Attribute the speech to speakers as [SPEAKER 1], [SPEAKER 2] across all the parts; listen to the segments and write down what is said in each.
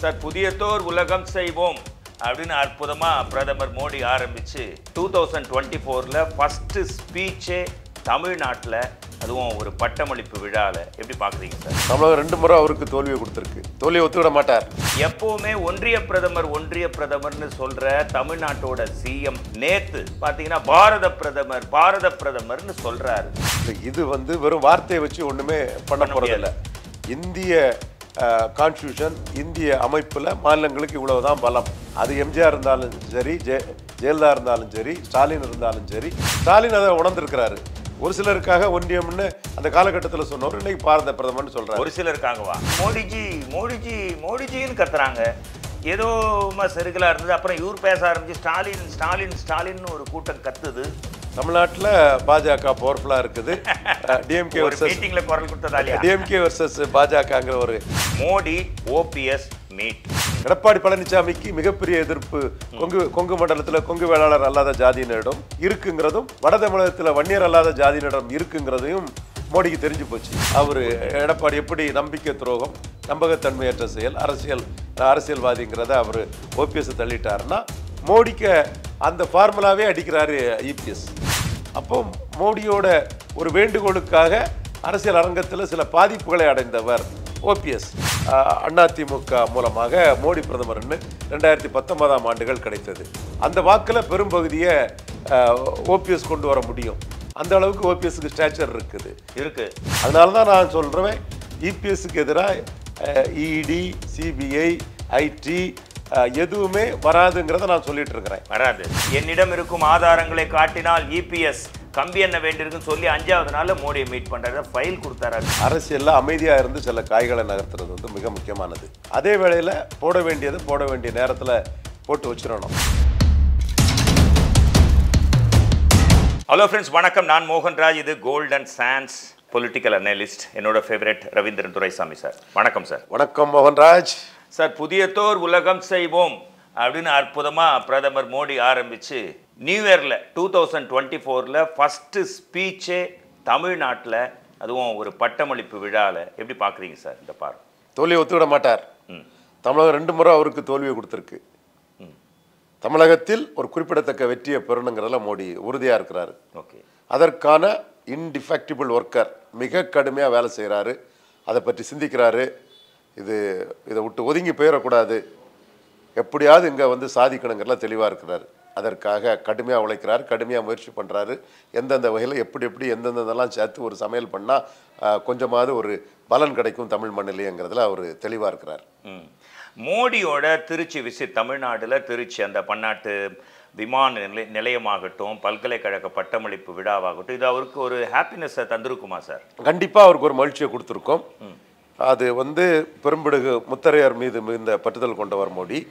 [SPEAKER 1] Sir புதியதோர் உலகம் செய்வோம் அப்படின்னு அற்புதமா பிரதமர் மோடி ஆரம்பிச்சு டூ தௌசண்ட் டுவெண்ட்டி ஃபோரில் ஃபஸ்ட்டு ஸ்பீச்சே தமிழ்நாட்டில் அதுவும் ஒரு பட்டமளிப்பு விழாவில் எப்படி பார்க்குறீங்க சார்?
[SPEAKER 2] தமிழகம் ரெண்டு முறை அவருக்கு தோல்வியை கொடுத்துருக்கு. தோல்வியை ஒத்துவிட மாட்டார்.
[SPEAKER 1] எப்பவுமே ஒன்றிய பிரதமர் ஒன்றிய பிரதமர்னு சொல்ற தமிழ்நாட்டோட சிஎம் நேத்து பாத்தீங்கன்னா பாரத பிரதமர் பாரத பிரதமர்னு சொல்றாரு.
[SPEAKER 2] இது வந்து வெறும் வார்த்தையை வச்சு ஒண்ணுமே பண்ண போறதில்ல. இந்திய கான்ஸ்டியூஷன் இந்திய அமைப்பில் மாநிலங்களுக்கு இவ்வளவுதான் பலம். அது எம்ஜிஆர் இருந்தாலும் சரி ஜெ ஜெயலலிதா இருந்தாலும் சரி ஸ்டாலின் இருந்தாலும் சரி ஸ்டாலின் அதை உணர்ந்திருக்கிறாரு. ஒரு சிலருக்காக ஒன்றியம்னு அந்த காலகட்டத்தில் சொன்னவர் இன்னைக்கு பாரத பிரதமர்னு சொல்கிறார்
[SPEAKER 1] ஒரு சிலருக்காகவா மோடிஜி மோடிஜி மோடிஜின்னு கத்துறாங்க. ஏதோ செருகலா இருந்தது. அப்புறம் இவர் பேச ஆரம்பிச்சு ஸ்டாலின் ஸ்டாலின் ஸ்டாலின்னு ஒரு கூட்டம் கத்துது.
[SPEAKER 2] தமிழ்நாட்டில் பாஜக பவர்ஃபுல்லாக இருக்குது. டிஎம்கே வர்சஸ்
[SPEAKER 1] மீட்டிங்ல குரல் கொடுத்ததா இல்லையா?
[SPEAKER 2] டிஎம்கே வர்சஸ் பாஜகங்கிற ஒரு
[SPEAKER 1] மோடி ஓபிஎஸ் மீட்
[SPEAKER 2] எடப்பாடி பழனிசாமிக்கு மிகப்பெரிய எதிர்ப்பு. கொங்கு கொங்கு மண்டலத்தில் கொங்கு வேளாளர் அல்லாத ஜாதியினரிடம் இருக்குங்கிறதும் வட தமிழகத்தில் வன்னியர் அல்லாத ஜாதியினரிடம் இருக்குங்கிறதையும் மோடிக்கு தெரிஞ்சு போச்சு. அவர் எடப்பாடி எப்படி நம்பிக்கை துரோகம் நம்பகத்தன்மையற்ற செயல் அரசியல் அரசியல்வாதிங்கிறத அவர் ஓபிஎஸ் தள்ளிட்டாருன்னா மோடிக்கு அந்த ஃபார்முலாவே அடிக்கிறாரு இபிஎஸ் அப்போ மோடியோட ஒரு வேண்டுகோளுக்காக அரசியல் அரங்கத்தில் சில பாதிப்புகளை அடைந்தவர் ஓபிஎஸ் அதிமுக மூலமாக மோடி பிரதமர்னு ரெண்டாயிரத்தி பத்தொன்பதாம் ஆண்டுகள் கிடைத்தது. அந்த வாக்கில் பெரும்பகுதியை ஓபிஎஸ் கொண்டு வர முடியும். அந்த அளவுக்கு ஓபிஎஸ்க்கு ஸ்டாச்சர் இருக்குது.
[SPEAKER 1] இருக்கு.
[SPEAKER 2] அதனால தான் நான் சொல்கிறேன் இபிஎஸ்க்கு எதிராக இடி சிபிஐ ஐடி எதுவுமே வராதுங்கிறத நான் சொல்லிட்டு இருக்கிறேன்
[SPEAKER 1] வராது. என்னிடம் இருக்கும் ஆதாரங்களை காட்டினால் இபிஎஸ் கம்பி என்ன வேண்டியிருக்குன்னு சொல்லி அஞ்சாவது நாள்ல மோடியை மீட் பண்றாரு. ஃபைல் கொடுத்தாரு
[SPEAKER 2] அரசியலில் அமைதியாக இருந்து சில காய்களை நகர்த்துறது வந்து மிக முக்கியமானது. அதே வேளையில் போட வேண்டியது போட வேண்டிய நேரத்தில் போட்டு வச்சிடணும்.
[SPEAKER 1] ஹலோ ஃப்ரெண்ட்ஸ் வணக்கம். நான் மோகன்ராஜ் இது கோல்டன் சான்ஸ் பொலிட்டிக்கல் அனலிஸ்ட் என்னோட ஃபேவரட் ரவீந்திரன் துரைசாமி சார். வணக்கம் சார்.
[SPEAKER 2] வணக்கம் மோகன்ராஜ்
[SPEAKER 1] சார் புதியதோர் உலகம் செய்வோம் அப்படின்னு அற்புதமா பிரதமர் மோடி ஆரம்பிச்சு நியூ இயர்ல டூ தௌசண்ட் டுவெண்ட்டி ஃபோரில் ஃபஸ்ட்டு ஸ்பீச்சே தமிழ்நாட்டில் அதுவும் ஒரு பட்டமளிப்பு விழாவில் எப்படி பார்க்குறீங்க சார் இந்த பாரு
[SPEAKER 2] தோல்வியை ஒத்துவிட மாட்டார். தமிழகம் ரெண்டு முறை அவருக்கு தோல்வியை கொடுத்துருக்கு. தமிழகத்தில் ஒரு குறிப்பிடத்தக்க வெற்றியை பெறணுங்கிறதுல மோடி உறுதியாக இருக்கிறாரு.
[SPEAKER 1] ஓகே.
[SPEAKER 2] அதற்கான இன்டிஃபெக்டிபிள் ஒர்க்கர் மிக கடுமையாக வேலை செய்கிறாரு அதை பற்றி சிந்திக்கிறாரு. இது இதை விட்டு ஒதுங்கி போயிடக்கூடாது. எப்படியாவது இங்கே வந்து சாதிக்கணுங்கிறதுல தெளிவாக இருக்கிறாரு. அதற்காக கடுமையாக உழைக்கிறார் கடுமையாக முயற்சி பண்ணுறாரு எந்தெந்த வகையில் எப்படி எப்படி எந்தெந்ததெல்லாம் சேர்த்து ஒரு சமையல் பண்ணால் கொஞ்சமாவது ஒரு பலன் கிடைக்கும் தமிழ் மண்ணிலேங்கிறதுல அவர் தெளிவாக இருக்கிறார்.
[SPEAKER 1] ம். மோடியோட திருச்சி விசிட் தமிழ்நாடுல திருச்சி அந்த பன்னாட்டு விமான நிலை நிலையமாகட்டும் பல்கலைக்கழக பட்டமளிப்பு விழாவாகட்டும் இது அவருக்கு ஒரு ஹாப்பினஸை தந்திருக்குமா சார்?
[SPEAKER 2] கண்டிப்பாக அவருக்கு ஒரு மகிழ்ச்சியை கொடுத்துருக்கோம். அது வந்து பெரும்பிடுகு முத்தரையர் மீது மிகுந்த பற்றுதல் கொண்டவர் மோடி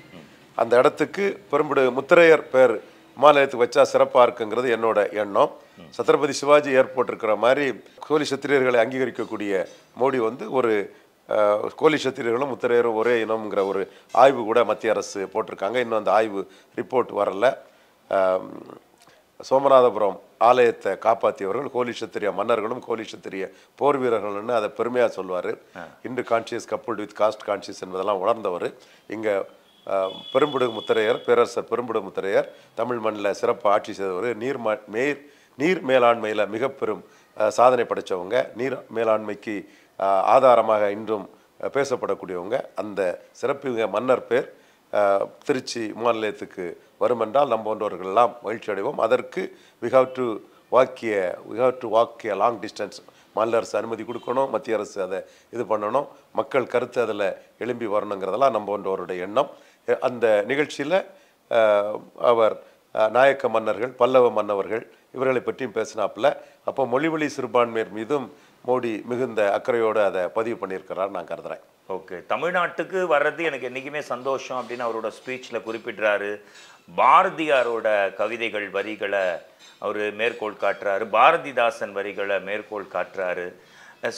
[SPEAKER 2] அந்த இடத்துக்கு பெரும்பிடுகு முத்தரையர் பேர் விமானத்துக்கு வச்சா சிறப்பாக இருக்குங்கிறது என்னோட எண்ணம். சத்ரபதி சிவாஜி ஏர்போர்ட் இருக்கிற மாதிரி கோலி சத்திரியர்களை அங்கீகரிக்கக்கூடிய மோடி வந்து ஒரு கோலி சத்திரியர்களும் முத்திரையரும் ஒரே இனம்ங்கிற ஒரு ஆய்வு கூட மத்திய அரசு போட்டிருக்காங்க. இன்னும் அந்த ஆய்வு ரிப்போர்ட் வரல. சோமநாதபுரம் ஆலயத்தை காப்பாற்றியவர்கள் கோலி சத்திரிய மன்னர்களும் கோலி சத்திரிய போர் வீரர்கள்னு அதை பெருமையாக சொல்லுவார். Hindu conscious coupled with caste conscious என்பதெல்லாம் உணர்ந்தவர். இங்கே பெரும்புடு முத்தரையர் பேரரசர் பெரும்புடு முத்தரையர் தமிழ் மண்ணில் சிறப்பு ஆட்சி செய்தவர். நீர் மேர் நீர் மேலாண்மையில் மிக பெரும் அஹ், சாதனை படைத்தவங்க நீர் மேலாண்மைக்கு ஆதாரமாக இன்றும் பேசப்படக்கூடியவங்க. அந்த சிறப்பு மன்னர் பேர் திருச்சி மாநிலத்துக்கு வருமென்றால் நம்ம போன்றவர்கள் எல்லாம் மகிழ்ச்சி அடைவோம். அதற்கு we have to walk a we have to walk a long distance மாநில அரசு அனுமதி கொடுக்கணும் மத்திய அரசு அதை இது பண்ணணும். மக்கள் கருத்து அதில் எழும்பி வரணுங்கிறதெல்லாம் நம்ம போன்றவருடைய எண்ணம். அந்த நிகழ்ச்சியில் அவர் நாயக்க மன்னர்கள் பல்லவ மன்னவர்கள் இவர்களை பற்றியும் பேசினாப்புல. அப்போ மொழிவழி சிறுபான்மையர் மீதும் மோடி மிகுந்த அக்கறையோடு அதை பதிவு பண்ணியிருக்கிறார் நான் கருதுகிறேன்
[SPEAKER 1] ஓகே தமிழ்நாட்டுக்கு வர்றது எனக்கு என்றைக்குமே சந்தோஷம் அப்படின்னு அவரோட ஸ்பீச்சில் குறிப்பிடுறாரு. பாரதியாரோட கவிதைகள் வரிகளை அவர் மேற்கோள் காட்டுறாரு. பாரதிதாசன் வரிகளை மேற்கோள் காட்டுறாரு.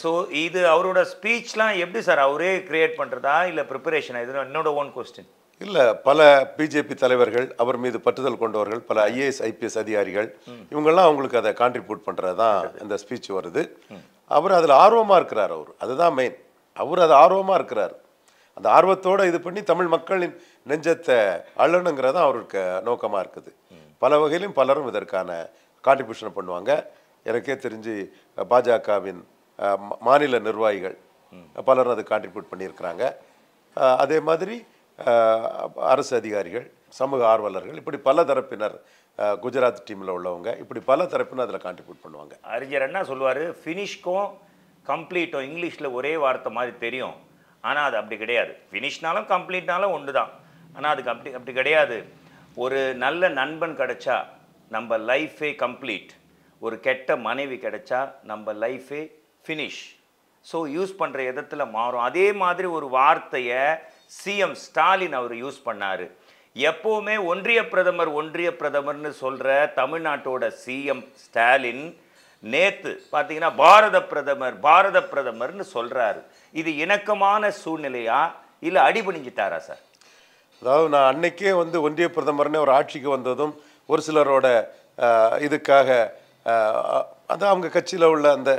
[SPEAKER 1] ஸோ இது அவரோட ஸ்பீச்லாம் எப்படி சார் அவரே கிரியேட் பண்ணுறதா இல்லை ப்ரிப்பரேஷன் இது என்னோட ஓன் கொஸ்டின்
[SPEAKER 2] இல்லை பல பிஜேபி தலைவர்கள் அவர் மீது பற்றுதல் கொண்டவர்கள் பல ஐஏஎஸ் ஐபிஎஸ் அதிகாரிகள் இவங்கெல்லாம் அவங்களுக்கு அதை கான்ட்ரிபியூட் பண்ணுறது தான் இந்த ஸ்பீச் வருது. அவர் அதில் ஆர்வமாக இருக்கிறார் அவர். அதுதான் மெயின் அவர் அது ஆர்வமாக இருக்கிறார். அந்த ஆர்வத்தோட இது பண்ணி தமிழ் மக்களின் நெஞ்சத்தை அள்ளணுங்கிறதான் அவருக்கு நோக்கமாக இருக்குது. பல வகையிலும் பலரும் இதற்கான கான்ட்ரிபியூஷன் பண்ணுவாங்க. எனக்கே தெரிஞ்சு பாஜகவின் மாநில நிர்வாகிகள் பலரும் அது கான்ட்ரிபியூட் பண்ணியிருக்கிறாங்க. அதே மாதிரி அரசு அதிகாரிகள் சமூக ஆர்வலர்கள் இப்படி பல தரப்பினர் குஜராத் டீமில் உள்ளவங்க இப்படி பல தரப்பினர் அதில் கான்ட்ரிபியூட் பண்ணுவாங்க.
[SPEAKER 1] அறிஞர் என்ன சொல்லுவார் ஃபினிஷ்க்கும் கம்ப்ளீட்டும் இங்கிலீஷில் ஒரே வார்த்தை மாதிரி தெரியும். ஆனால் அது அப்படி கிடையாது. ஃபினிஷ்னாலும் கம்ப்ளீட்னாலும் ஒன்று தான் ஆனால் அதுக்கு அப்படி அப்படி கிடையாது. ஒரு நல்ல நண்பன் கிடைச்சா நம்ம லைஃபே கம்ப்ளீட் ஒரு கெட்ட மனைவி கிடைச்சா நம்ம லைஃபே ஃபினிஷ் ஸோ யூஸ் பண்ணுற விதத்தில் மாறும்? அதே மாதிரி ஒரு வார்த்தையை சிஎம் ஸ்டாலின் அவர் யூஸ் பண்ணார். எப்போவுமே ஒன்றிய பிரதமர் ஒன்றிய பிரதமர்னு சொல்கிற தமிழ்நாட்டோட சிஎம் ஸ்டாலின் நேத்து பார்த்தீங்கன்னா பாரத பிரதமர் பாரத பிரதமர்னு சொல்றாரு. இது இணக்கமான சூழ்நிலையா இல்லை அடிபணிஞ்சிட்டாரா சார்?
[SPEAKER 2] அதாவது நான் அன்னைக்கே வந்து ஒன்றிய பிரதமர்னு ஒரு ஆட்சிக்கு வந்ததும் ஒரு சிலரோட இதுக்காக அதான் அவங்க கட்சியில் உள்ள அந்த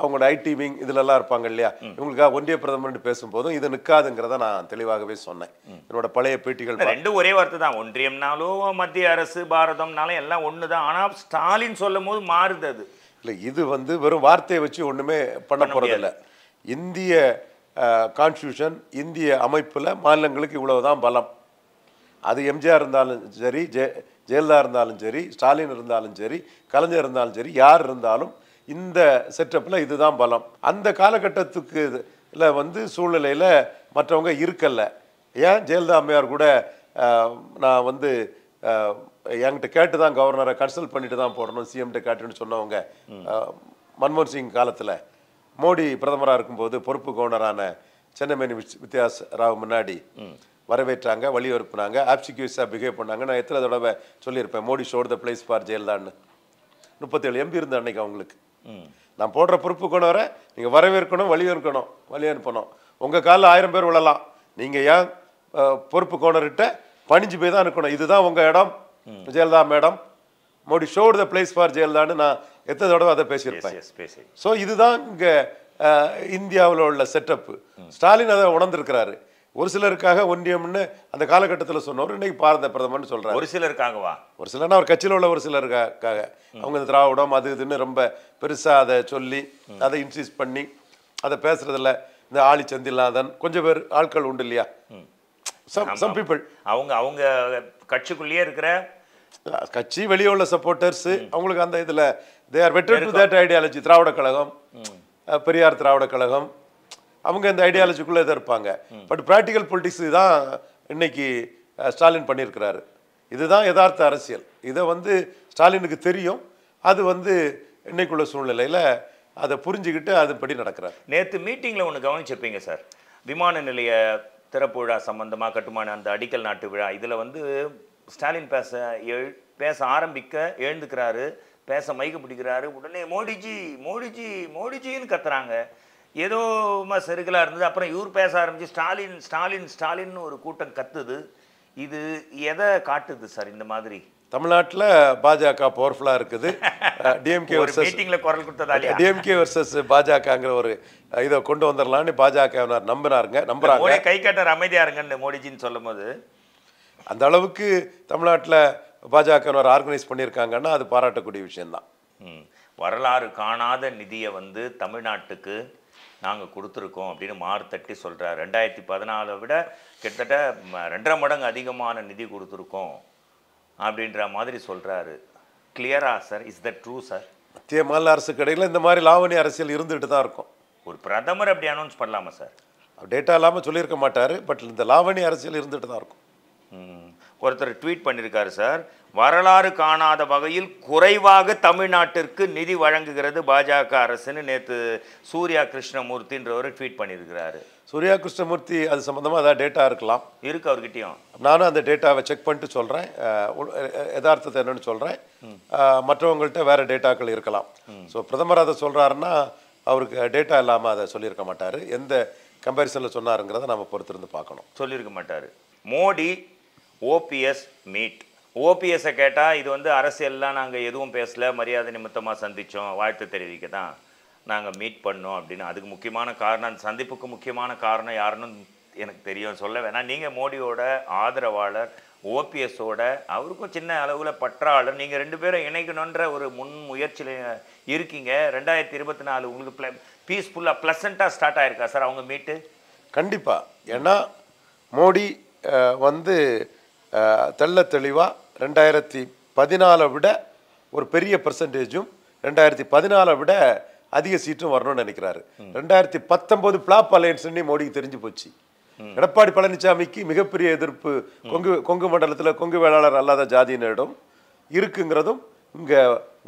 [SPEAKER 2] அவங்களோட ஐடி விங் இதுலலாம் இருப்பாங்க இல்லையா? இவங்களுக்காக ஒன்றிய பிரதமர்னு பேசும்போதும் இது நிற்காதுங்கிறத நான் தெளிவாகவே சொன்னேன். என்னோட பழைய பேட்டிகள்
[SPEAKER 1] ரெண்டும் ஒரே வார்த்தை தான். ஒன்றியம்னாலும் மத்திய அரசு பாரதம்னாலும் எல்லாம் ஒன்று தான் ஆனால் ஸ்டாலின் சொல்லும் போது மாறுது அது.
[SPEAKER 2] இல்லை இது வந்து வெறும் வார்த்தையை வச்சு ஒன்றுமே பண்ண போகிறதில்ல இந்திய கான்ஸ்டியூஷன் இந்திய அமைப்பில் மாநிலங்களுக்கு இவ்வளவுதான் பலம். அது எம்ஜிஆர் இருந்தாலும் சரி ஜெ ஜெயலலிதா இருந்தாலும் சரி ஸ்டாலின் இருந்தாலும் சரி கலைஞர் இருந்தாலும் சரி யார் இருந்தாலும் இந்த செட்டப்பில் இதுதான் பலம். அந்த காலகட்டத்துக்கு இல்லை வந்து சூழ்நிலையில் மற்றவங்க இருக்கல்ல ஏன்? ஜெயலலிதா அம்மையார் கூட நான் வந்து என்கிட்ட கேட்டு தான் கவர்னரை கன்சல்ட் பண்ணிட்டு தான் போடணும் சிஎம்கிட்ட கேட்டுன்னு சொன்னவங்க மன்மோகன் சிங் காலத்தில் மோடி பிரதமராக இருக்கும்போது பொறுப்பு கவர்னரான சென்னமேனி வித்- வித்யாஸ் ராவ் முன்னாடி வரவேற்றாங்க வழியுறுப்பினாங்க ஆப்சிக்யூஸாக பிஹேவ் பண்ணாங்க. நான் எத்தனை தடவை சொல்லியிருப்பேன் Modi showed the place for ஜெயலலிதான்னு முப்பத்தேழு எம்பி இருந்த அன்னைக்கு அவங்களுக்கு. நான் போடுற பொறுப்பு கொண்டு நீங்கள் வரவேற்கணும் வழியனுக்கணும் வழி அனுப்பணும். உங்கள் காலில் ஆயிரம் பேர் விழலாம். நீங்கள் ஏன் பொறுப்பு கோணர்கிட்ட பணிஞ்சு போய் தான் இருக்கணும். இதுதான் உங்கள் இடம். Jayalalitha madam. Modi showed the place for ஜெயலலிதான்னு நான் எத்தனை தடவை அதை பேசியிருப்பேன். ஸோ இதுதான் இங்கே இந்தியாவில் உள்ள செட்டப்பு ஸ்டாலின் அதை உணர்ந்திருக்கிறாரு. ஒரு சிலருக்காக ஒன்றியம்னு அந்த காலகட்டத்தில் சொன்னவர் இன்னைக்கு பாரத பிரதமர்னு சொல்றாரு.
[SPEAKER 1] ஒரு சிலருக்காகவா
[SPEAKER 2] ஒரு சிலர்னா அவர் கட்சியில் உள்ள ஒரு சிலருக்காக. அவங்க இந்த திராவிடம் அது இதுன்னு ரொம்ப பெருசாக அதை சொல்லி அதை இன்சிஸ்ட் பண்ணி அதை பேசுறதில்ல. இந்த ஆளி செந்தில்நாதன் கொஞ்சம் பேர் ஆட்கள் உண்டு இல்லையா? சம் சம் பீப்புள்
[SPEAKER 1] அவங்க அவங்க கட்சிக்குள்ளேயே இருக்கிற
[SPEAKER 2] கட்சி வெளியே உள்ள சப்போர்ட்டர்ஸ் அவங்களுக்கு அந்த இதில் they are wedded to that ideology Dravida Kazhagam Periyar Dravida Kazhagam அவங்க இந்த ஐடியாலஜிக்குள்ளே தான் இருப்பாங்க. பட் ப்ராக்டிக்கல் பொலிட்டிக்ஸ் தான் இன்னைக்கு ஸ்டாலின் பண்ணியிருக்கிறாரு. இதுதான் யதார்த்த அரசியல். இதை வந்து ஸ்டாலினுக்கு தெரியும். அது வந்து இன்னைக்குள்ள சூழ்நிலையில் அதை புரிஞ்சுக்கிட்டு அதுபடி நடக்கிறார்.
[SPEAKER 1] நேற்று மீட்டிங்கில் ஒன்று கவனிச்சிருப்பீங்க சார். விமான நிலைய திறப்பு விழா சம்பந்தமாக கட்டுமான அந்த அடிக்கல் நாட்டு விழா. இதில் வந்து ஸ்டாலின் பேச எழு பேச ஆரம்பிக்க எழுந்துக்கிறாரு. பேச மைக்கு பிடிக்கிறாரு. உடனே மோடிஜி மோடிஜி மோடிஜின்னு கத்துறாங்க. ஏதோ செருகலாக இருந்தது. அப்புறம் இவர் பேச ஆரம்பிச்சு ஸ்டாலின் ஸ்டாலின் ஸ்டாலின்னு ஒரு கூட்டம் கத்துது. இது எதை காட்டுது சார் இந்த மாதிரி?
[SPEAKER 2] தமிழ்நாட்டில் பாஜக பவர்ஃபுல்லாக இருக்குது. டிஎம்கே
[SPEAKER 1] ஒரு மீட்டிங்கில் குரல் கொடுத்ததாலியா
[SPEAKER 2] டிஎம்கே வர்சஸ் பாஜகங்கிற ஒரு இதை கொண்டு வந்துடலான்னு பாஜக நம்பினாருங்க நம்புறாங்க.
[SPEAKER 1] கை கட்டார் அமைதியா இருங்கன்னு மோடிஜின்னு சொல்லும் போது
[SPEAKER 2] அந்த அளவுக்கு தமிழ்நாட்டில் பாஜக ஆர்கனைஸ் பண்ணியிருக்காங்கன்னா அது பாராட்டக்கூடிய விஷயம்தான்.
[SPEAKER 1] ம். வரலாறு காணாத நிதியை வந்து தமிழ்நாட்டுக்கு நாங்கள் கொடுத்துருக்கோம் அப்படின்னு மார்த்தட்டி சொல்கிறார் ரெண்டாயிரத்தி பதினாலை விட கிட்டத்தட்ட ரெண்டரை மடங்கு அதிகமான நிதி கொடுத்துருக்கோம். அப்படின்ற மாதிரி சொல்கிறாரு கிளியரா sir is that true sir
[SPEAKER 2] மத்திய மாநில அரசுக்கு இடையில இந்த மாதிரி லாவணி அரசியல் இருந்துகிட்டு தான் இருக்கும்.
[SPEAKER 1] ஒரு பிரதமர் அப்படி அனௌன்ஸ் பண்ணலாமா சார்
[SPEAKER 2] டேட்டா இல்லாமல் சொல்லியிருக்க மாட்டார் பட் இந்த லாவணி அரசியல் இருந்துகிட்டு தான் இருக்கும்.
[SPEAKER 1] ஒருத்தர் ட்வீட் பண்ணியிருக்காரு சார். வரலாறு காணாத வகையில் குறைவாக தமிழ்நாட்டிற்கு நிதி வழங்குகிறது பாஜக அரசுன்னு நேற்று சூர்யா கிருஷ்ணமூர்த்தின்றவர் ட்வீட் பண்ணியிருக்கிறாரு
[SPEAKER 2] சூர்யா கிருஷ்ணமூர்த்தி அது சம்மந்தமாக அதான் டேட்டா இருக்கலாம்.
[SPEAKER 1] இருக்கு அவர்கிட்டயும்.
[SPEAKER 2] நானும் அந்த டேட்டாவை செக் பண்ணிட்டு சொல்கிறேன் யதார்த்தத்தை என்னன்னு சொல்கிறேன் மற்றவங்கள்ட்ட வேறு டேட்டாக்கள் இருக்கலாம். ஸோ பிரதமர் அதை சொல்கிறாருன்னா அவருக்கு டேட்டா இல்லாமல் அதை சொல்லியிருக்க மாட்டார். எந்த கம்பேரிசனில் சொன்னாருங்கிறத நம்ம பொறுத்திருந்து பார்க்கணும்.
[SPEAKER 1] சொல்லியிருக்க மாட்டார். மோடி ஓபிஎஸ் மீட். ஓபிஎஸ்ஸை கேட்டால் இது வந்து அரசியல்லாம் நாங்கள் எதுவும் பேசல மரியாதை நிமித்தமாக சந்தித்தோம் வாழ்த்து தெரிவிக்க தான் நாங்கள் மீட் பண்ணோம் அப்படின்னு. அதுக்கு முக்கியமான காரணம் அந்த சந்திப்புக்கு முக்கியமான காரணம் யாருன்னு எனக்கு தெரியும். சொல்ல வேணாம் நீங்கள் மோடியோட ஆதரவாளர் ஓபிஎஸோட அவருக்கும் சின்ன அளவில் பற்றாளர் நீங்கள் ரெண்டு பேரும் இணைக்கணுன்ற ஒரு முன் முயற்சியில் இருக்கீங்க. ரெண்டாயிரத்தி இருபத்தி நாலு உங்களுக்கு ப்ள பீஸ்ஃபுல்லாக ப்ளசண்ட்டாக ஸ்டார்ட் ஆயிருக்கா சார் அவங்க மீட்டு?
[SPEAKER 2] கண்டிப்பாக ஏன்னா மோடி வந்து தெள்ள தெளிவா ரெண்டாயிரத்தி பதினாலை விட ஒரு பெரிய பெர்சன்டேஜும் ரெண்டாயிரத்தி பதினாலை விட அதிக சீட்டும் வரணும்னு நினைக்கிறாரு. ரெண்டாயிரத்தி பத்தொன்பது பிளாப் அலையன்ஸ்னே மோடிக்கு தெரிஞ்சு போச்சு. எடப்பாடி பழனிசாமிக்கு மிகப்பெரிய எதிர்ப்பு கொங்கு கொங்கு மண்டலத்துல கொங்கு வேளாளர் அல்லாத ஜாதியினரிடம் இருக்குங்கிறதும் இங்க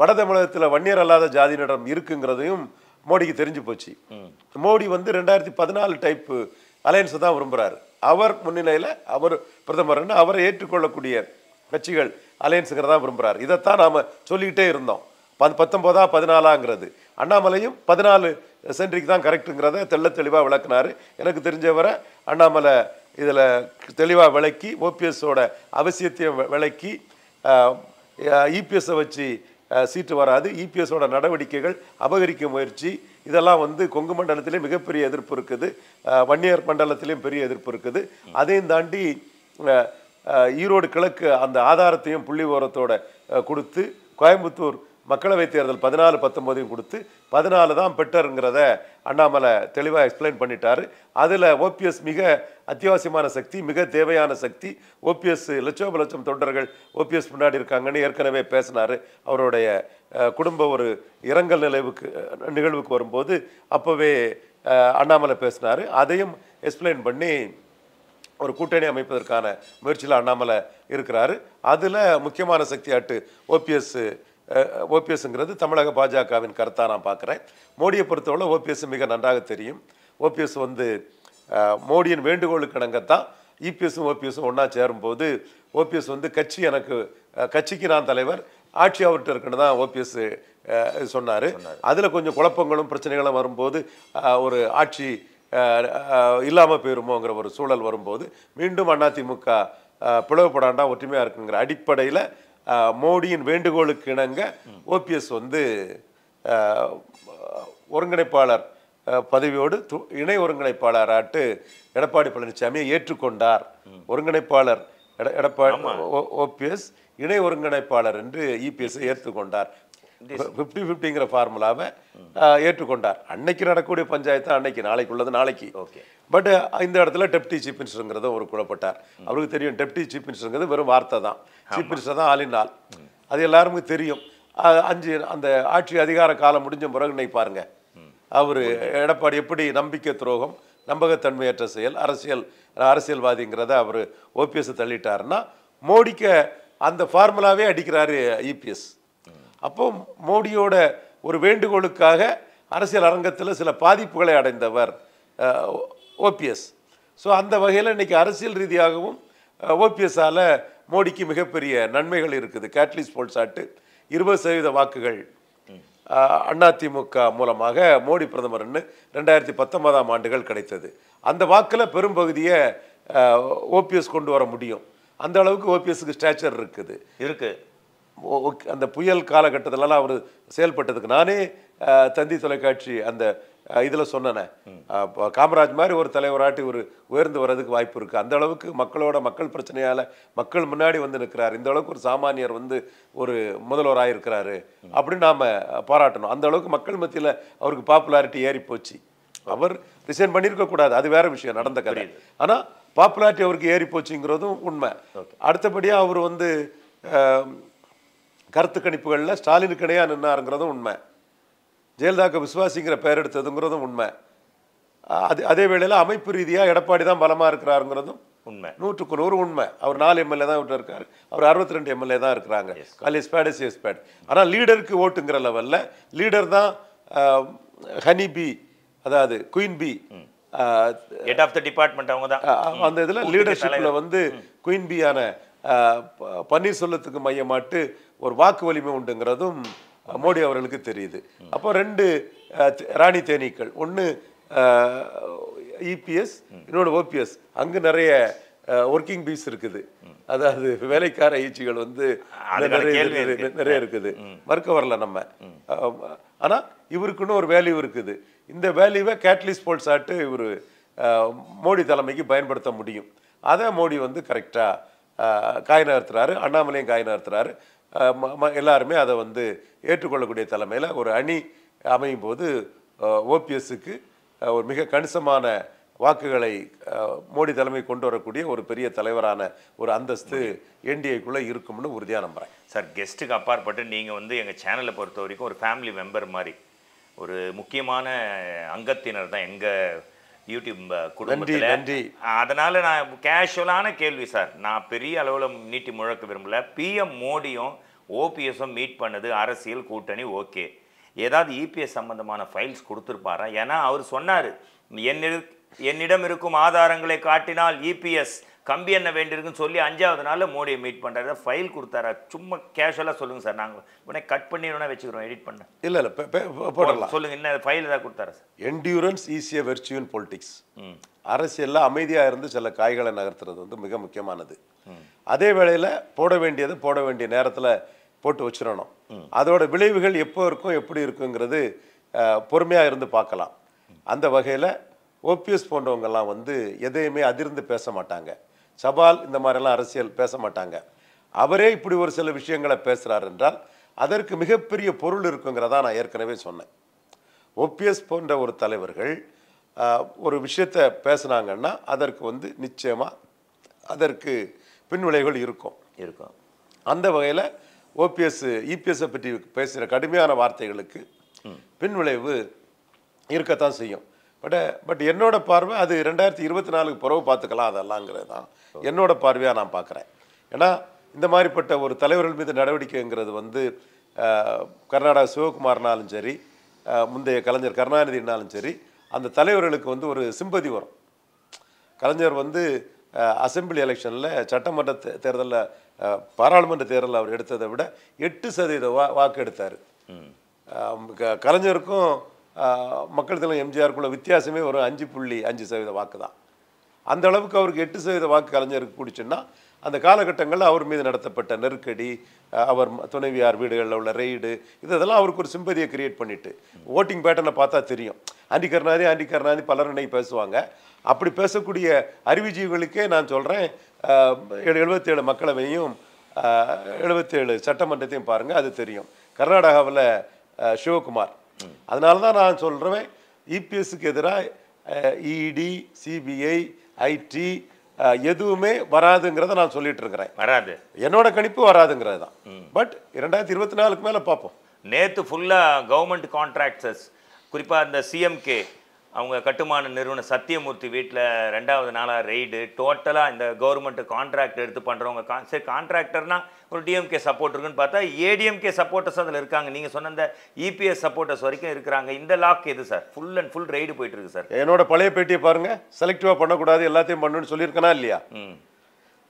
[SPEAKER 2] வட தமிழகத்துல வன்னியர் அல்லாத ஜாதியினரிடம் இருக்குங்கிறதையும் மோடிக்கு தெரிஞ்சு போச்சு. மோடி வந்து ரெண்டாயிரத்தி பதினாலு டைப் அலையன்ஸ் தான் விரும்புறாரு. அவர் முன்னிலையில் அவர் பிரதமர்னு அவரை ஏற்றுக்கொள்ளக்கூடிய கட்சிகள் அலையன்ஸுங்கிறத தான் விரும்புகிறார் இதைத்தான் நாம் சொல்லிக்கிட்டே இருந்தோம் பத் பத்தொன்பதா பதினாலாங்கிறது அண்ணாமலையும் பதினாலு சென்ட்ரிக்கு தான் கரெக்டுங்கிறத தெள்ள தெளிவாக விளக்குனாரு எனக்கு தெரிஞ்சவரை அண்ணாமலை இதில் தெளிவாக விளக்கி ஓபிஎஸோட அவசியத்தையும் விளக்கி இபிஎஸை வச்சு சீட்டு வராது. இபிஎஸோட நடவடிக்கைகள் அபகரிக்க முயற்சி. இதெல்லாம் வந்து கொங்கு மண்டலத்திலே மிகப்பெரிய எதிர்ப்பு இருக்குது. வன்னியர் மண்டலத்திலையும் பெரிய எதிர்ப்பு இருக்குது. அதையும் தாண்டி ஈரோடு கிழக்கு அந்த ஆதாரத்தையும் புள்ளி விவரத்தோட கொடுத்து கோயம்புத்தூர் மக்களவைத் தேர்தல் பதினாலு பத்தொம்போதையும் கொடுத்து பதினாலு தான் பெட்டருங்கிறத அண்ணாமலை தெளிவாக எக்ஸ்பிளைன் பண்ணிட்டார். அதில் ஓபிஎஸ் மிக அத்தியாவசியமான சக்தி மிக தேவையான சக்தி ஓபிஎஸ் லட்சோப லட்சம் தொண்டர்கள் ஓபிஎஸ் முன்னாடி இருக்காங்கன்னு ஏற்கனவே பேசினார். அவருடைய குடும்ப ஒரு இரங்கல் நிலைவுக்கு நிகழ்வுக்கு வரும்போது அப்போவே அண்ணாமலை பேசினார். அதையும் எக்ஸ்பிளைன் பண்ணி ஒரு கூட்டணி அமைப்பதற்கான முயற்சியில் அண்ணாமலை இருக்கிறாரு. அதில் முக்கியமான சக்தியாட்டு ஓபிஎஸ் ஓபிஎஸ்ங்கிறது தமிழக பாஜகவின் கருத்தாக நான் பார்க்குறேன். மோடியை பொறுத்தவரை ஓபிஎஸ் மிக நன்றாக தெரியும். ஓபிஎஸ் வந்து மோடியின் வேண்டுகோளுக்கு இணங்கத்தான் இபிஎஸும் ஓபிஎஸும் ஒன்றா சேரும்போது ஓபிஎஸ் வந்து கட்சி எனக்கு கட்சிக்கு நான் தலைவர் ஆட்சி அவர்கிட்ட இருக்குன்னு தான் ஓபிஎஸ் சொன்னார். அதில் கொஞ்சம் குழப்பங்களும் பிரச்சனைகளும் வரும்போது ஒரு ஆட்சி இல்லாமல் போயிருமோங்கிற ஒரு சூழல் வரும்போது மீண்டும் அதிமுக பிளவுபடாண்டா ஒற்றுமையாக இருக்குங்கிற அடிப்படையில் மோடியின் வேண்டுகோளுக்கு இணங்க ஓபிஎஸ் வந்து ஒருங்கிணைப்பாளர் பதவியோடு இணை ஒருங்கிணைப்பாளராட்டு எடப்பாடி பழனிசாமியை ஏற்றுக்கொண்டார். ஒருங்கிணைப்பாளர் எட எடப்பாடி ஓபிஎஸ் இணை ஒருங்கிணைப்பாளர் என்று இபிஎஸ் ஏற்றுக்கொண்டார். ஃபிஃப்டி ஃபிஃப்டிங்கிற ஃபார்முலாவை ஏற்றுக்கொண்டார். அன்னைக்கு நடக்கக்கூடிய பஞ்சாயத்து அன்னைக்கு நாளைக்கு உள்ளது நாளைக்கு.
[SPEAKER 1] ஓகே
[SPEAKER 2] பட் இந்த இடத்துல டெப்டி சீஃப் மினிஸ்டருங்கிறத ஒரு குழப்பட்டார் அவருக்கு தெரியும் டெப்டி சீஃப் மினிஸ்டருங்கிறது வெறும் வார்த்தை தான். சீஃப் மினிஸ்டர் தான் ஆளின் ஆள். அது எல்லாருக்கும் தெரியும். அஞ்சு அந்த ஆட்சி அதிகார காலம் முடிஞ்ச பிறகு இன்னைக்கு பாருங்க. அவர் எடப்பாடி எப்படி நம்பிக்கை துரோகம் நம்பகத்தன்மையற்ற செயல் அரசியல் அரசியல்வாதிங்கிறத அவர் ஓபிஎஸ் தள்ளிட்டாருன்னா மோடிக்கு அந்த ஃபார்முலாவே அடிக்கிறாரு இபிஎஸ் அப்போ மோடியோட ஒரு வேண்டுகோளுக்காக அரசியல் அரங்கத்தில் சில பாதிப்புகளை அடைந்தவர் ஓபிஎஸ். ஸோ அந்த வகையில் இன்னைக்கு அரசியல் ரீதியாகவும் ஓபிஎஸ்ஸால் மோடிக்கு மிகப்பெரிய நன்மைகள் இருக்குது. கேட்லிஸ் போல்சாட்டு இருபது சதவீத வாக்குகள் அதிமுக மூலமாக மோடி பிரதமர்னு ரெண்டாயிரத்தி பத்தொன்பதாம் ஆண்டுகள் கிடைத்தது. அந்த வாக்கில் பெரும்பகுதியை ஓபிஎஸ் கொண்டு வர முடியும். அந்த அளவுக்கு ஓபிஎஸ்க்கு ஸ்டேச்சர் இருக்குது. இருக்குது அந்த புயல் காலகட்டத்திலலாம் அவர் செயல்பட்டதுக்கு நானே தந்தி தொலைக்காட்சி அந்த இதில் சொன்னேனே. காமராஜ் மாதிரி ஒரு தலைவராட்டி ஒரு உயர்ந்து வர்றதுக்கு வாய்ப்பு இருக்குது அந்த அளவுக்கு மக்களோட மக்கள் பிரச்சனையால் மக்கள் முன்னாடி வந்து நிற்கிறார் இந்த அளவுக்கு ஒரு சாமானியர் வந்து ஒரு முதல்வராக இருக்கிறாரு அப்படின்னு நாம் பாராட்டணும். அந்த அளவுக்கு மக்கள் மத்தியில் அவருக்கு பாப்புலாரிட்டி ஏறி போச்சு. அவர் ரிசைன் பண்ணியிருக்க கூடாது. அது வேற விஷயம் நடந்த கதை. ஆனால் பாப்புலாரிட்டி அவருக்கு ஏறி போச்சுங்கிறதும் உண்மை. அடுத்தபடியாக அவர் வந்து கருத்து கணிப்புகளில் ஸ்டாலினுக்கு இணையாக நின்னாருங்கிறதும் உண்மை. ஜெயலலிதாக்கு விசுவாசிங்கிற பெயர் எடுத்ததுங்கிறதும் உண்மை. அது அதே வேளையில் அமைப்பு ரீதியாக எடப்பாடி தான் பலமாக இருக்கிறாருங்கிறதும்
[SPEAKER 1] உண்மை.
[SPEAKER 2] நூற்றுக்கு நூறு உண்மை. அவர் நாலு எம்எல்ஏ தான் விட்டு இருக்காரு. அவர் அறுபத்தி ரெண்டு எம்எல்ஏ தான் இருக்கிறாங்க. கால் எஸ்பேட் எஸ் எஸ்பேட் ஆனால் லீடருக்கு ஓட்டுங்கிற லெவலில் லீடர் தான் ஹனி பி அதாவது queen bee
[SPEAKER 1] head of the department அவங்க தான்.
[SPEAKER 2] அந்த இதில் லீடர்ஷிப்பில் வந்து குயின் பியான பன்னீர்செல்வத்துக்கு மையமாட்டு ஒரு வாக்கு வலிமை உண்டுங்கிறதும் மோடி அவர்களுக்கு தெரியுது. அப்போ ரெண்டு ராணி தேனீக்கள். ஒன்று இபிஎஸ் இன்னொன்று ஓபிஎஸ் அங்கு நிறைய ஒர்க்கிங் பீஸ் இருக்குது. அதாவது வேலைக்கார ஈச்சிகள் வந்து நிறைய இருக்குது, மறுக்க வரல நம்ம. அஹ், ஆனா இவருக்குன்னு ஒரு வேல்யூ இருக்குது. இந்த வேல்யூவை கேட்லிஸ் போல்ஸ் ஆட்டு இவர் மோடி தலைமைக்கு பயன்படுத்த முடியும். அதை மோடி வந்து கரெக்டாக காய் நகர்த்துறாரு. அண்ணாமலையும் காய் நகர்த்துறாரு. எல்லாருமே அதை வந்து ஏற்றுக்கொள்ளக்கூடிய தலைமையில் ஒரு அணி அமையும் போது ஓபிஎஸ்க்கு ஒரு மிக கணிசமான வாக்குகளை மோடி தலைமை கொண்டு வரக்கூடிய ஒரு பெரிய தலைவரான ஒரு அந்தஸ்து என்டிஏக்குள்ளே இருக்கும்னு உறுதியாக நம்புகிறேன்
[SPEAKER 1] சார் கெஸ்ட்டுக்கு அப்பாற்பட்டு நீங்கள் வந்து எங்கள் சேனலை பொறுத்த வரைக்கும் ஒரு ஃபேமிலி மெம்பர் மாதிரி ஒரு முக்கியமான அங்கத்தினர் தான் எங்கள் யூடியூப் குடும்பத்தில்.
[SPEAKER 2] நன்றி.
[SPEAKER 1] அதனால் நான் கேஷுவலான கேள்வி சார். நான் பெரிய அளவில் நீட்டி முழக்க விரும்பல. பிஎம் மோடியும் ஓபிஎஸும் மீட் பண்ணது அரசியல் கூட்டணி ஓகே. ஏதாவது இபிஎஸ் சம்பந்தமான ஃபைல்ஸ் கொடுத்துருப்பாரா? ஏன்னா அவர் சொன்னார் என்னிடம் என்னிடம் இருக்கும் ஆதாரங்களை காட்டினால் இபிஎஸ் கம்பி என்ன வேண்டியிருக்குன்னு சொல்லி அஞ்சாவது நாளில் மோடியை மீட் பண்ணுறாரு ஃபைல் கொடுத்தாரா? சும்மா கேஷுவலாக சொல்லுங்கள் சார். நாங்கள் உடனே கட் பண்ணி வேணா வச்சுக்கிறோம் எடிட் பண்ண.
[SPEAKER 2] இல்லை இல்லை போடலாம்.
[SPEAKER 1] சொல்லுங்கள் என்ன ஃபைல் ஏதாவது கொடுத்தாரா sir?
[SPEAKER 2] Endurance is a virtue in politics அரசியலில் அமைதியாக இருந்து சில காய்களை நகர்த்துறது வந்து மிக முக்கியமானது. அதே வேளையில் போட வேண்டியது போட வேண்டிய நேரத்தில் போட்டு வச்சிடணும். அதோட விளைவுகள் எப்போ இருக்கும் எப்படி இருக்குங்கிறது பொறுமையாக இருந்து பார்க்கலாம். அந்த வகையில் ஓபிஎஸ் போன்றவங்கெல்லாம் வந்து எதையுமே அதிர்ந்து பேச மாட்டாங்க. சவால் இந்த மாதிரிலாம் அரசியல் பேச மாட்டாங்க. அவரே இப்படி ஒரு சில விஷயங்களை பேசுகிறார் என்றால் அதற்கு மிகப்பெரிய பொருள் இருக்குங்கிறதா நான் ஏற்கனவே சொன்னேன். ஓபிஎஸ் போன்ற ஒரு தலைவர்கள் ஒரு விஷயத்தை பேசுனாங்கன்னா அதற்கு வந்து நிச்சயமாக அதற்கு பின்விளைவுகள் இருக்கும்.
[SPEAKER 1] இருக்கும்.
[SPEAKER 2] அந்த வகையில் ஓபிஎஸ் இபிஎஸ்ஸை பற்றி பேசுகிற கடுமையான வார்த்தைகளுக்கு பின்விளைவு இருக்கத்தான் செய்யும். பட் பட் என்னோட பார்வை அது ரெண்டாயிரத்தி இருபத்தி நாலுக்கு பிறகு பார்த்துக்கலாம் அதெல்லாங்கிறது தான். என்னோட பார்வையாக நான் பார்க்குறேன். ஏன்னா இந்த மாதிரிப்பட்ட ஒரு தலைவர்கள் மீது நடவடிக்கைங்கிறது வந்து கர்நாடகா சிவகுமார்னாலும் சரி முந்தைய கலைஞர் கருணாநிதினாலும் சரி அந்த தலைவர்களுக்கு வந்து ஒரு சிம்பதி வரும். கலைஞர் வந்து அசெம்பிளி எலெக்ஷனில் சட்டமன்ற தேர்தலில் பாராளுமன்ற தேர்தலில் அவர் எடுத்ததை விட எட்டு சதவீத வா வாக்கு எடுத்தார் கலைஞருக்கும் மக்கள் தலைவர் எம்ஜிஆருக்குள்ள வித்தியாசமே ஒரு அஞ்சு புள்ளி அஞ்சு சதவீத வாக்கு தான். அந்த அளவுக்கு அவருக்கு எட்டு சதவீத வாக்கு கலைஞருக்கு பிடிச்சுன்னா அந்த காலகட்டங்களில் அவர் மீது நடத்தப்பட்ட நெருக்கடி அவர் துணைவியார் வீடுகளில் உள்ள ரெய்டு இதெல்லாம் அவருக்கு ஒரு சிம்பதியை கிரியேட் பண்ணிட்டு ஓட்டிங் பேட்டர்னை பார்த்தா தெரியும். ஆண்டி கருணாதி ஆண்டி கருணாதி பலர் இன்னைக்கு பேசுவாங்க. அப்படி பேசக்கூடிய அறிவுஜீவிகளுக்கே நான் சொல்கிறேன் எழுபத்தேழு மக்களவையும் எழுபத்தேழு சட்டமன்றத்தையும் பாருங்கள் அது தெரியும். கர்நாடகாவில் சிவகுமார் அதனால தான் நான் சொல்கிறேன் இபிஎஸ்க்கு எதிராக இடி சிபிஐ ஐடி எதுவுமே வராதுங்கிறத நான் சொல்லிட்டு இருக்கிறேன்.
[SPEAKER 1] வராது.
[SPEAKER 2] என்னோட கணிப்பு வராதுங்கிறது தான். பட் இரண்டாயிரத்தி இருபத்தி நாலுக்கு மேலே பார்ப்போம்.
[SPEAKER 1] நேற்று ஃபுல்லாக கவர்மெண்ட் கான்ட்ராக்டர்ஸ் குறிப்பாக இந்த சிஎம்கே அவங்க கட்டுமான நிறுவனம் சத்தியமூர்த்தி வீட்டில் ரெண்டாவது நாளாக ரெய்டு. டோட்டலாக இந்த கவர்மெண்ட் கான்ட்ராக்ட் எடுத்து பண்ணுறவங்க கா சரி கான்ட்ராக்டர்னா ஒரு டிஎம்கே சப்போர்ட் இருக்குன்னு பார்த்தா ஏடிஎம்கே சப்போர்ட்டர்ஸ் அதில் இருக்காங்க. நீங்கள் சொன்ன இந்த இபிஎஸ் சப்போர்ட்டர்ஸ் வரைக்கும் இருக்கிறாங்க. இந்த லாக் எது sir full and full raid போயிட்டு இருக்கு சார்
[SPEAKER 2] என்னோட பழைய பேட்டியை பாருங்க. செலக்டிவாக பண்ணக்கூடாது எல்லாத்தையும் பண்ணணும்னு சொல்லியிருக்கனா இல்லையா?
[SPEAKER 1] ம்.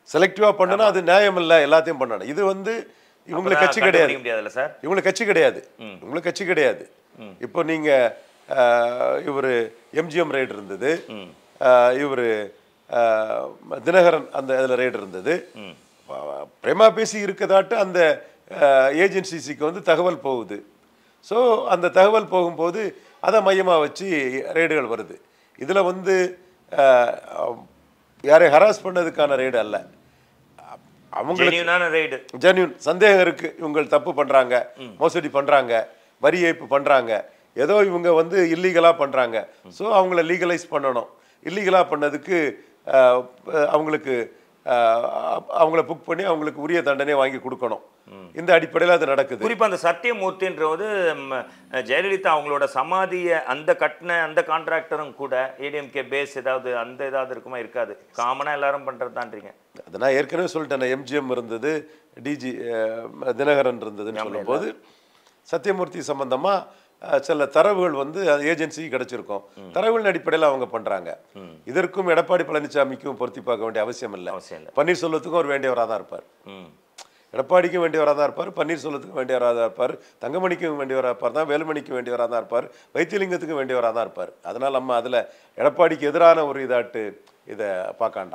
[SPEAKER 2] செலக்டிவாக பண்ணுனா அது நியாயம் இல்லை எல்லாத்தையும் பண்ணணும் இது வந்து இவங்களுக்கு கட்சி கிடையாது. இவங்களுக்கு கட்சி கிடையாது. இவங்களுக்கு கட்சி கிடையாது. இப்போ நீங்க இவர் எம்ஜிஎம் ரைடு இருந்தது. இவர் தினகரன் அந்த இதில் ரைடு இருந்தது. பிரேமா பேசி இருக்கதாட்டு அந்த ஏஜென்சிசிக்கு வந்து தகவல் போகுது. ஸோ அந்த தகவல் போகும்போது அதை மையமாக வச்சு ரெய்டுகள் வருது. இதில் வந்து யாரையும் ஹராஸ் பண்ணதுக்கான ரெய்டு அல்ல. அவங்களுக்கு
[SPEAKER 1] ரைடு
[SPEAKER 2] ஜென்யூன் சந்தேகம் இருக்கு. இவங்க தப்பு பண்றாங்க. மோசடி பண்றாங்க. வரி ஏய்ப்பு பண்றாங்க. ஏதோ இவங்க வந்து இல்லீகலா பண்றாங்க. ஸோ அவங்கள லீகலைஸ் பண்ணணும். இல்லீகலா பண்ணதுக்கு அவங்களுக்கு அவங்கள புக் பண்ணி அவங்களுக்கு உரிய தண்டனை வாங்கி கொடுக்கணும். இந்த அடிப்படையில் அது நடக்குது.
[SPEAKER 1] குறிப்பா அந்த சத்தியமூர்த்தின்றது ஜெயலலிதா அவங்களோட சமாதியை அந்த கட்டின அந்த கான்ட்ராக்டரும் கூட ஏடிஎம்கே பேஸ் ஏதாவது அந்த ஏதாவது இருக்குமா? இருக்காது. காமனா எல்லாரும் பண்றதுதான்றீங்க.
[SPEAKER 2] அதை நான் ஏற்கனவே சொல்லிட்டேன். எம்ஜிஎம் இருந்தது டிஜி தினகரன் இருந்ததுன்னு சொல்லும்போது. சத்தியமூர்த்தி சம்பந்தமா அஹ், சில தரவுகள் வந்து ஏஜென்சிக்கு கிடைச்சிருக்கும். தரவுகளின் அடிப்படையில் அவங்க பண்றாங்க. இதற்கும் எடப்பாடி பழனிசாமிக்கும் பொருத்தி பார்க்க வேண்டிய அவசியம் இல்லை. பன்னீர்செல்வத்துக்கும் ஒரு வேண்டியவராக தான் இருப்பார். எடப்பாடிக்கும் வேண்டியவராக தான் இருப்பார். பன்னீர்செல்வத்துக்கும் வேண்டியவராக தான் இருப்பார். தங்கமணிக்கும் வேண்டியவராக இருப்பார். தான் வேலுமணிக்கும் வேண்டியவராக தான் இருப்பார். வைத்தியலிங்கத்துக்கும் வேண்டியவராக தான் இருப்பார். அதனால் நம்ம அதில் எடப்பாடிக்கு எதிரான ஒரு இதாட்டு இதை பார்க்காண்டாம்